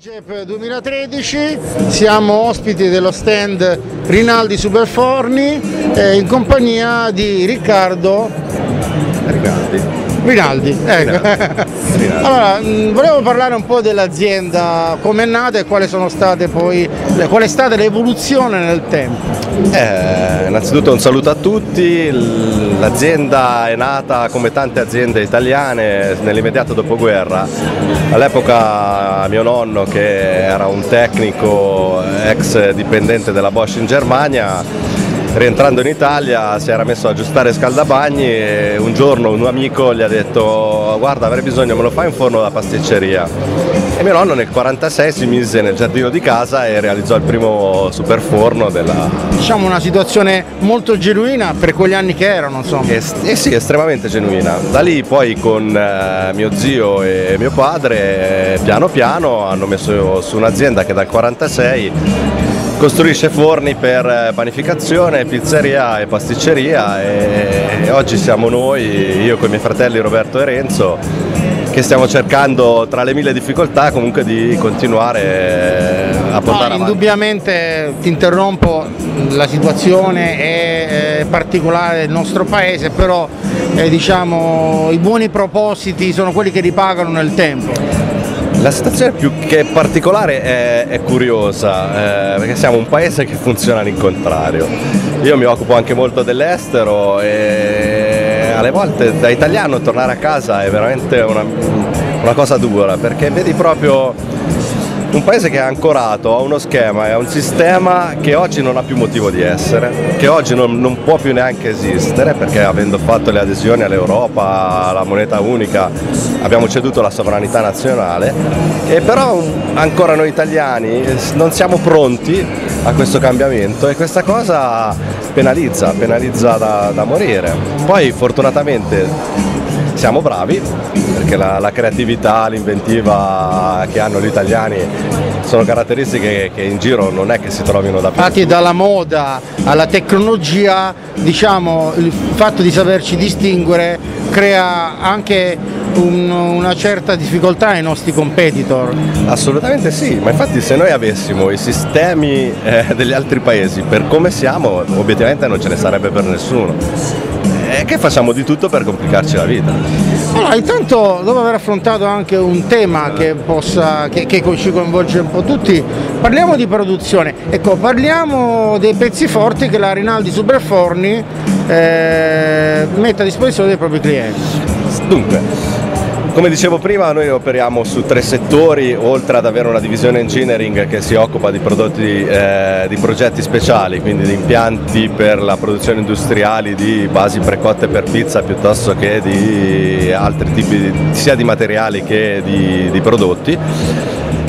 GEP 2013, siamo ospiti dello stand Rinaldi Superforni eh, in compagnia di Riccardo Riccardi. Rinaldi. Ecco. Rinaldi. Allora, mh, volevo parlare un po' dell'azienda, come è nata e quali sono state poi, le- qual è stata l'evoluzione nel tempo. Eh, innanzitutto un saluto a tutti, l'azienda è nata come tante aziende italiane nell'immediato dopoguerra, all'epoca mio nonno che era un tecnico ex dipendente della Bosch in Germania rientrando in Italia si era messo a aggiustare scaldabagni e un giorno un amico gli ha detto guarda avrei bisogno me lo fai un forno da pasticceria e mio nonno nel 1946 si mise nel giardino di casa e realizzò il primo superforno della, Diciamo una situazione molto genuina per quegli anni che erano, insomma. Eh, eh sì, estremamente genuina. Da lì poi con eh, mio zio e mio padre, eh, piano piano, hanno messo su un'azienda che dal 46 costruisce forni per eh, panificazione, pizzeria e pasticceria e, oggi siamo noi, io con i miei fratelli Roberto e Renzo, che stiamo cercando tra le mille difficoltà comunque di continuare eh, a No, portare avanti. indubbiamente ti interrompo, la situazione è eh, particolare del nostro paese, però eh, diciamo, i buoni propositi sono quelli che ripagano nel tempo. La situazione più che particolare è, è curiosa, eh, perché siamo un paese che funziona all'incontrario. Io mi occupo anche molto dell'estero e alle volte da italiano tornare a casa è veramente una, una cosa dura, perché vedi proprio un paese che è ancorato a uno schema e a un sistema che oggi non ha più motivo di essere, che oggi non, non può più neanche esistere perché avendo fatto le adesioni all'Europa, alla moneta unica, abbiamo ceduto la sovranità nazionale. E però ancora noi italiani non siamo pronti a questo cambiamento e questa cosa penalizza, penalizza da, da morire. Poi fortunatamente siamo bravi perché la, la creatività, l'inventiva che hanno gli italiani sono caratteristiche che in giro non è che si trovino da Infatti dalla moda alla tecnologia, diciamo, il fatto di saperci distinguere crea anche un- una certa difficoltà ai nostri competitor. Assolutamente sì, ma infatti se noi avessimo i sistemi eh, degli altri paesi per come siamo, obiettivamente non ce ne sarebbe per nessuno. E che facciamo di tutto per complicarci la vita. Allora, intanto dopo aver affrontato anche un tema che, possa, che, che ci coinvolge un po' tutti, parliamo di produzione. Ecco, parliamo dei pezzi forti che la Rinaldi Superforni eh, mette a disposizione dei propri clienti. Dunque, come dicevo prima, noi operiamo su tre settori, oltre ad avere una divisione engineering che si occupa di prodotti, eh, di progetti speciali, quindi di impianti per la produzione industriale di basi precotte per pizza piuttosto che di altri tipi sia di materiali che di, di prodotti.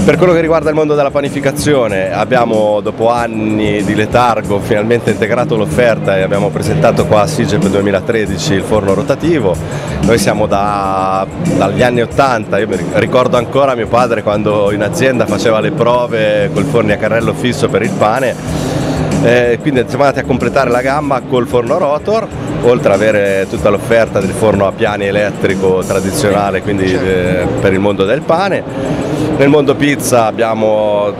Per quello che riguarda il mondo della panificazione abbiamo dopo anni di letargo finalmente integrato l'offerta e abbiamo presentato qua a Sigep 2013 il forno rotativo. Noi siamo da- dagli anni 80, io mi ricordo ancora mio padre quando in azienda faceva le prove col forno a carrello fisso per il pane eh, quindi siamo andati a completare la gamma col forno rotor, oltre ad avere tutta l'offerta del forno a piani elettrico tradizionale, quindi eh, per il mondo del pane. Nel mondo pizza abbiamo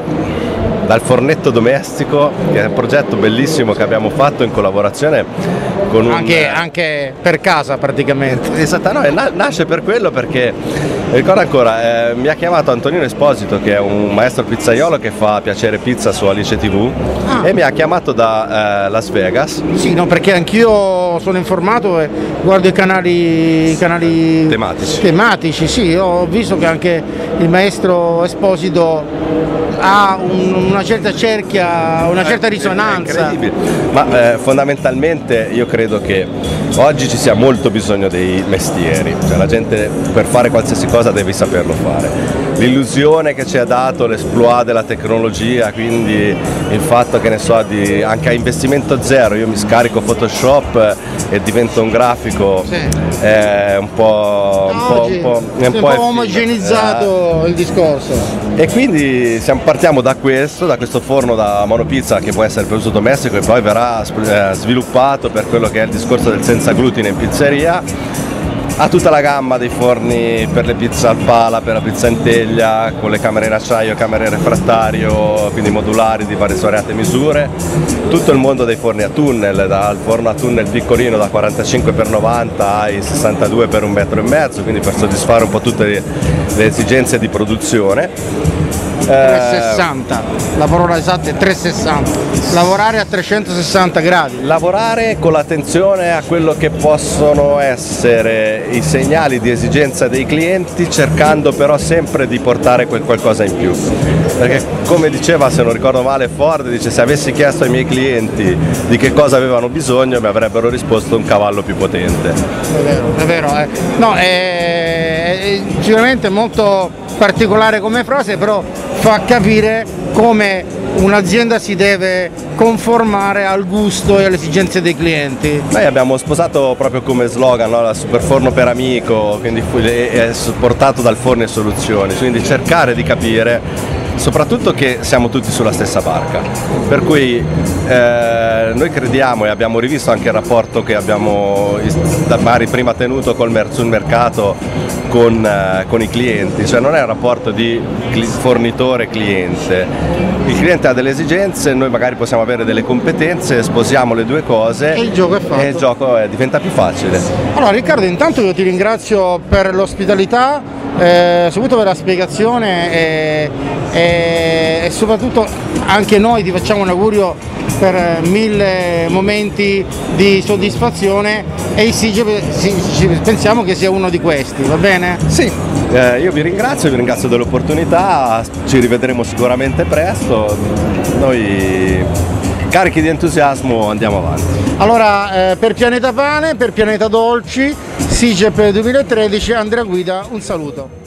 dal fornetto domestico, che è un progetto bellissimo che abbiamo fatto in collaborazione con un... Anche, anche per casa praticamente. Esatto, no, na- nasce per quello perché ricordo ancora, eh, mi ha chiamato Antonino Esposito che è un maestro pizzaiolo che fa piacere pizza su Alice TV Ah. e mi ha chiamato da eh, Las Vegas Sì, no, perché anch'io sono informato e guardo i canali, i canali Tematici. tematici, sì, ho visto che anche il maestro Esposito ha un- una certa cerchia, una certa È risonanza. Ma eh, fondamentalmente io credo che oggi ci sia molto bisogno dei mestieri, cioè la gente per fare qualsiasi cosa deve saperlo fare. L'illusione che ci ha dato l'esploit della tecnologia, quindi il fatto che ne so, di, anche a investimento zero, io mi scarico Photoshop e divento un grafico, Sì. è un po', un po', un po', un po' effimero. omogenizzato il discorso. E quindi siamo- partiamo da questo, da questo forno da monopizza che può essere per uso domestico e poi verrà eh, sviluppato per quello che è il discorso del senza glutine in pizzeria ha tutta la gamma dei forni per le pizze al pala, per la pizza in teglia, con le camere in acciaio, camere in refrattario, quindi modulari di varie svariate misure, tutto il mondo dei forni a tunnel, dal forno a tunnel piccolino da 45 x 90 ai 62 x 1,5 m, quindi per soddisfare un po' tutte le, le esigenze di produzione 360, la parola esatta è 360, lavorare a 360 gradi. Lavorare con l'attenzione a quello che possono essere i segnali di esigenza dei clienti cercando però sempre di portare quel qualcosa in più. Perché come diceva, se non ricordo male, Ford dice se avessi chiesto ai miei clienti di che cosa avevano bisogno mi avrebbero risposto un cavallo più potente. È vero, è vero. Eh. No, è, è sicuramente molto particolare come frase, però fa capire come un'azienda si deve conformare al gusto e alle esigenze dei clienti. Noi abbiamo sposato proprio come slogan no? la Superforno per amico, quindi è supportato dal Forno e Soluzioni, quindi cercare di capire soprattutto che siamo tutti sulla stessa barca, per cui eh, noi crediamo e abbiamo rivisto anche il rapporto che abbiamo da Bari prima tenuto col, sul mercato con, eh, con, i clienti, cioè non è un rapporto di fornitore-cliente, il cliente ha delle esigenze, noi magari possiamo avere delle competenze, sposiamo le due cose e il gioco è fatto. E il gioco è, diventa più facile. Allora Riccardo intanto io ti ringrazio per l'ospitalità, eh, soprattutto per la spiegazione e, e, e soprattutto anche noi ti facciamo un augurio per mille momenti di soddisfazione e il SIGE pensiamo che sia uno di questi, va bene? Sì, eh, io vi ringrazio, vi ringrazio dell'opportunità, ci rivedremo sicuramente presto, noi carichi di entusiasmo andiamo avanti. Allora, eh, per Pianeta Pane, per Pianeta Dolci, SIGEP 2013, Andrea Guida, un saluto.